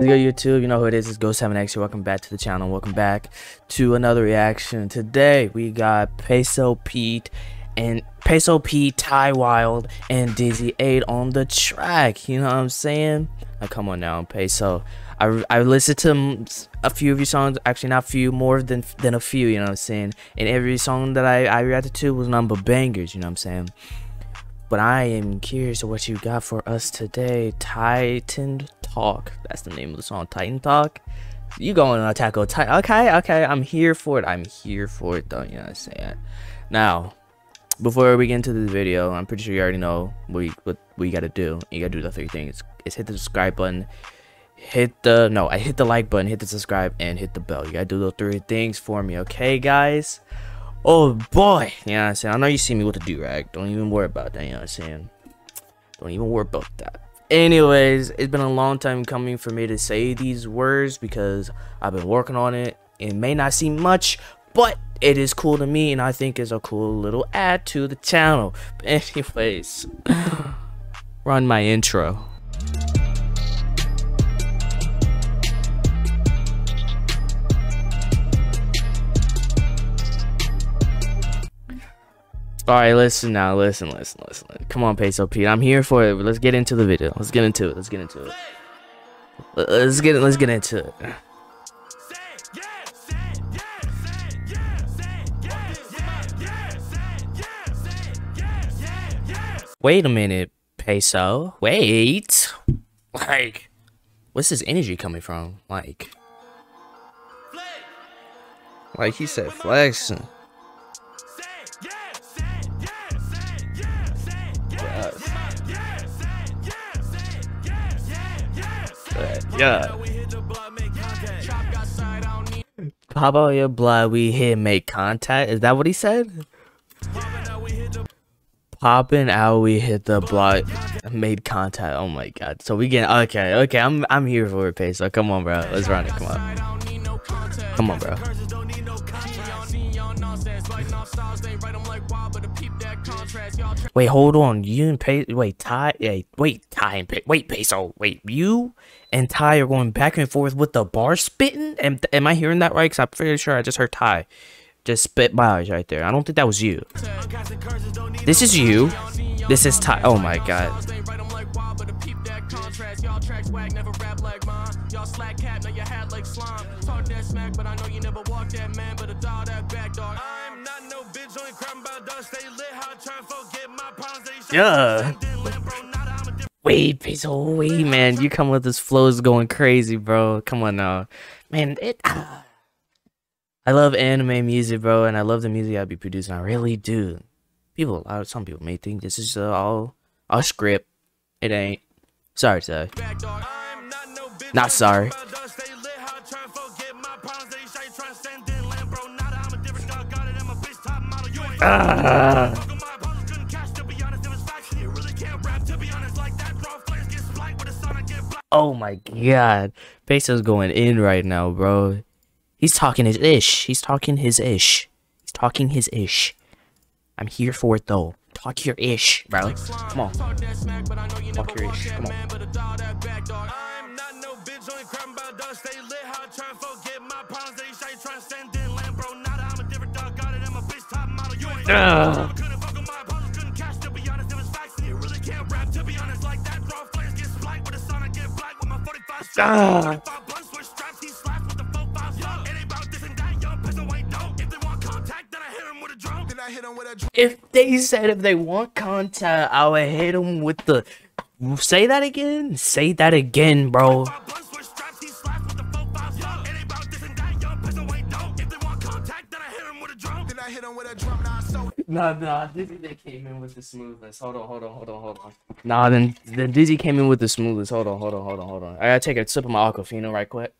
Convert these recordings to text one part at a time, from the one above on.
Yo YouTube, you know who it is, it's Ghst7x here, welcome back to the channel, welcome back to another reaction. Today we got Peso Pete and Peso Pete, Ty Wild, and DizzyEight on the track, you know what I'm saying? Now come on now, Peso. I, I listened to a few of your songs, actually not a few, more than than a few, you know what I'm saying? And every song that I, I reacted to was number bangers, you know what I'm saying? But I am curious what you got for us today. Titan Talk. That's the name of the song. Titan Talk. You going on Attack on Titan. Okay, okay. I'm here for it. I'm here for it though. You know I'm saying? Now, before we get into this video, I'm pretty sure you already know what you, what we gotta do. You gotta do the three things. Is hit the subscribe button, hit the no, I hit the like button, hit the subscribe, and hit the bell. You gotta do those three things for me, okay, guys? Oh boy, you know what I'm saying? I know you see me with the do-rag. Don't even worry about that, you know what I'm saying? Don't even worry about that. Anyways, it's been a long time coming for me to say these words because I've been working on it. It may not seem much, but it is cool to me and I think it's a cool little add to the channel. But anyways, run my intro. All right, listen now, listen, listen, listen. Come on, Peso Pete. I'm here for it. Let's get into the video. Let's get into it. Let's get into it. Let's get let's get into it. Wait a minute, Peso. Wait. Like, what's this energy coming from? Like, like he said, flexing. Yeah. Pop out your blood, we hit make contact. Is that what he said? Popping out, we hit the block, made contact. Oh my god. So we get okay, okay. I'm I'm here for it, Peso. Come on, bro. Let's run it. Come on. Come on, bro. Wait, hold on. You and Pay wait, Ty wait, Ty and Pay wait, Peso. Wait, you and Ty are going back and forth with the bar spitting? Am, am I hearing that right? Because I'm pretty sure I just heard Ty just spit bars right there. I don't think that was you. This is you. This is Ty. Oh my god. Yeah. Wait, Peso, wait, man. You come with this flows going crazy, bro. Come on now. Man, it. Ah. I love anime music, bro, and I love the music I'll be producing. I really do. People, some people may think this is uh, all a script. It ain't. Sorry, sir. Not sorry. Oh my god. Peso's going in right now, bro. He's talking his ish. He's talking his ish. He's talking his ish. I'm here for it though. Talk your ish, bro. Come on. Talk your ish. Come on. Ah. If they said if they want contact, I would hit them with the. Say that again. Say that again, bro. No, no, Dizzy they came in with the smoothness. Hold on, hold on, hold on, hold on. Nah, then then Dizzy came in with the smoothness. Hold on, hold on, hold on, hold on. I gotta take a sip of my Aquafina right quick.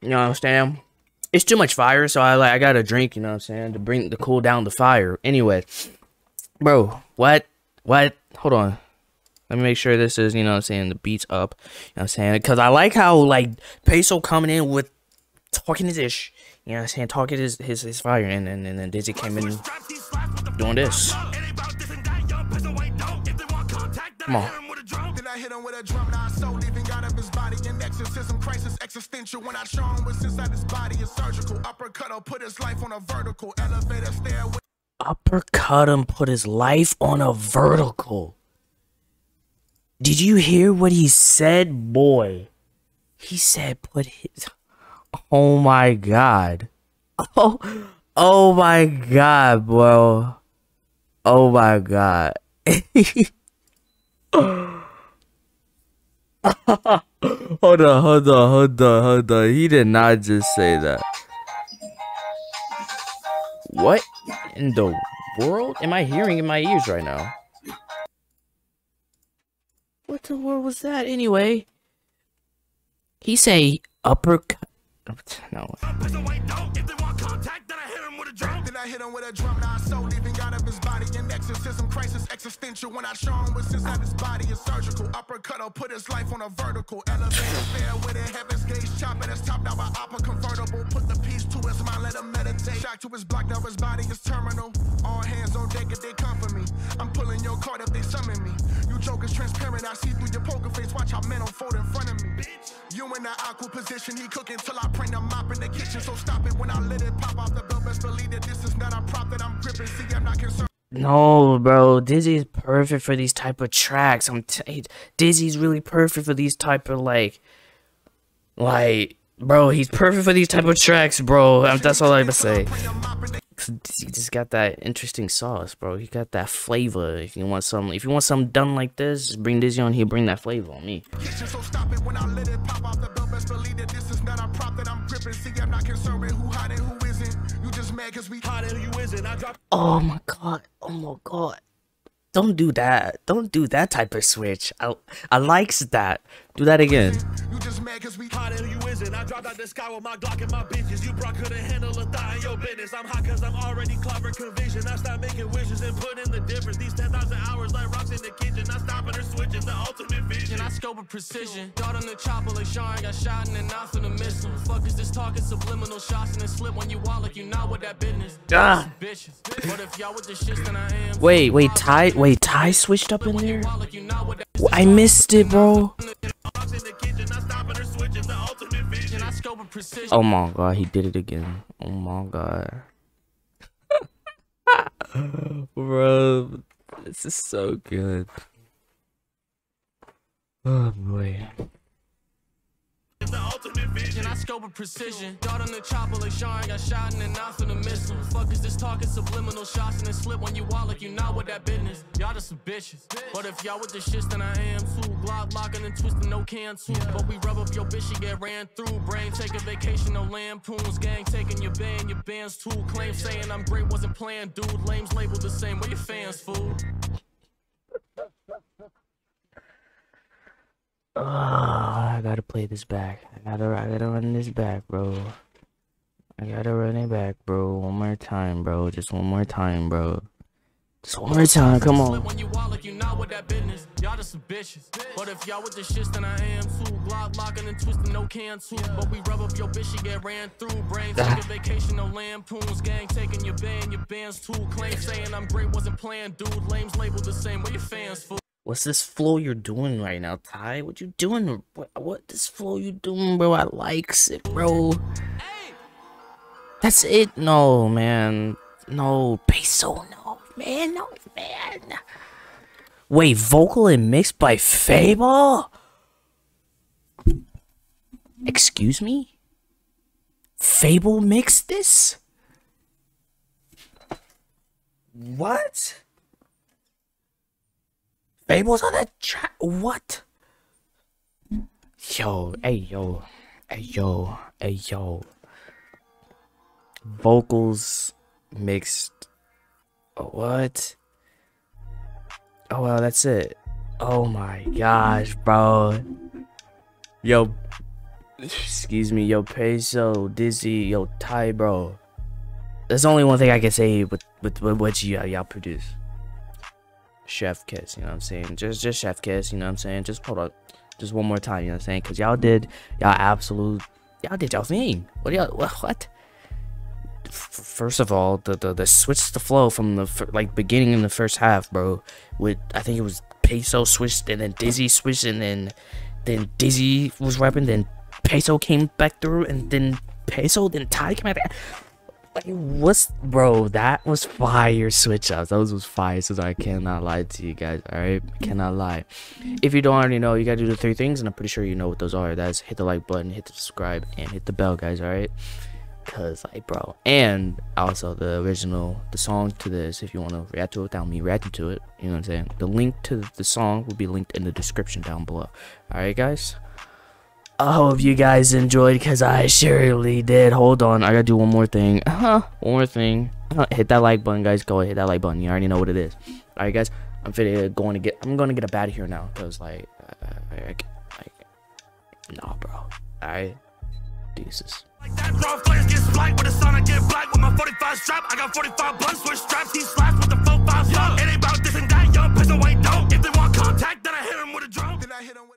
You know what I'm saying? It's too much fire, so I like I gotta drink, you know what I'm saying, to bring to cool down the fire. Anyway. Bro, what? What? Hold on. Let me make sure this is, you know what I'm saying, the beats up. You know what I'm saying? Cause I like how like Peso coming in with talking his ish. You know what I'm saying? Talking his his, his fire and, and and then Dizzy came in doing this. Come on. I hit him with a drum, now I soul even got up his body. An exorcism crisis existential. When I show him what's inside his body is surgical. Uppercut, put his life on a vertical. Elevator stair with Uppercut him, put his life on a vertical. Did you hear what he said, boy? He said put his Oh my god. Oh oh my god, bro. Oh my god. hold on, hold on, hold on, hold on. He did not just say that. What in the world am I hearing in my ears right now? What the world was that anyway? He say uppercut. No. Then I hit him with a drum, now I soul even got up his body. An exorcism crisis existential. When I show him what's inside his body is surgical. Uppercut, I'll put his life on a vertical. Elevator fair with a heaven's gaze. Chop at his top, now I upper convertible. Put the piece to his mind, let him meditate. Shock to his block, now his body is terminal. All hands on deck if they come for me. I'm pulling your card if they summon me. You jokers transparent, I see through your poker face. Watch how men unfold in front You awkward position, he cooking till I bring the mop in the kitchen. So stop it when I let it pop off the bill. Best believe that this is not a prop that I'm gripping. See, I'm not concerned. No, bro. Dizzy's perfect for these type of tracks. I'm t- Dizzy's really perfect for these type of like, like, bro. He's perfect for these type of tracks, bro. That's all I have to say. He just got that interesting sauce, bro. He got that flavor. If you want some, if you want something done like this, bring Dizzy on here. Bring that flavor on me. so stop it when I let it pop off the bill. Best believe that this is not a prop that I'm gripping. See, I'm not concerned with who hot and who isn't. You just mad cause we hot and who isn't. I drop Oh my god. Oh my god. Don't do that. Don't do that type of switch. I I likes that. Do that again. You just mad cause we hot and who isn't. I dropped out the sky with my Glock and my bitches. You brought couldn't handle a thought in your business. I'm hot cause I'm already clever conviction. I stop making wishes and put in the difference. These 10,000 hours like rocks in the kitchen. I stopping or switching the ultimate vision. I scope with precision. Dart on the chopper like Sean got shot in the mouth with a missile. Fuck is this talking subliminal shots and then slip when you walk like you not with that business. Ah. But if y'all with the shits, then I am. Wait, wait, Ty, wait, Ty switched up in there. walk like you not with that I missed it, bro. Oh my god, he did it again. Oh my god. bro, this is so good. Oh boy. The ultimate vision. I scope with precision. Dart on the chopper like Sean got shot in the mouth with a missile. Fuck is this talking subliminal shots and then slip when you walk like you not with that business. Y'all just some bitches. But if y'all with the shits, then I am too. Glock locking and twisting, no can too. But we rub up your bitch, she get ran through. Brain taking vacation, no lampoons. Gang taking your band, your band's too. Claim saying I'm great, wasn't playing, dude. Lames labeled the same. Where your fans, fool? Oh, I gotta play this back. I gotta, I gotta run this back, bro. I gotta run it back, bro. One more time, bro. Just one more time, bro. Just one more time. Come on. when you walk like you not with that business. Y'all just bitches. But if y'all with the shits, then I am too. Glock locking and twisting, no can too. But we rub up your bitch, she get ran through. Brain taking vacation, no lampoons. Gang taking your band, your band's too. Claim saying I'm great, wasn't playing, dude. Lames labeled the same. Where your fans, fool? What's this flow you're doing right now, Ty? What you doing? What, what this flow you doing, bro? I likes it, bro. That's it. No, man. No, peso. No, man. No, man. Wait, vocal and mixed by Fable? Excuse me? Fable mixed this? What? Fable's on the track. What? Yo, hey yo, hey yo, hey yo. Vocals mixed. Oh, what? Oh well, that's it. Oh my gosh, bro. Yo, excuse me, yo, Peso, Dizzy, yo, Ty, bro. There's only one thing I can say with with, with what you uh, y'all produce chef kiss, you know what I'm saying? Just just chef kiss, you know what I'm saying? Just hold up. Just one more time, you know what I'm saying? Cause y'all did y'all absolute y'all did y'all thing. What y'all what, First of all, the, the the switch the flow from the like beginning in the first half, bro. With I think it was Peso switched, and then Dizzy switched, and then then Dizzy was rapping, then Peso came back through, and then Peso, then Ty came back. Like, what's bro? That was fire switch ups. Those was fire. So I cannot lie to you guys. All right, I cannot lie. If you don't already know, you gotta do the three things, and I'm pretty sure you know what those are. That's hit the like button, hit the subscribe, and hit the bell, guys. All right. Cause like bro, and also the original, the song to this, if you want to react to it without me reacting to it, you know what I'm saying. The link to the song will be linked in the description down below. All right, guys. I hope you guys enjoyed because I surely did. Hold on, I gotta do one more thing. Uh huh. One more thing. Uh, hit that like button, guys. Go ahead, hit that like button. You already know what it is. All right, guys. I'm finna going to get. I'm going to get a bat here now because like, uh, like, like, nah, bro. All right. Deuces. Like that, raw flares get spiked with the sun, I get black with my 45 strap. I got 45 blunts with straps, he slaps with the 4 5 yeah. It ain't about this and that, young pistol ain't dope. If they want contact, then I hit him with a drone. Then I hit him with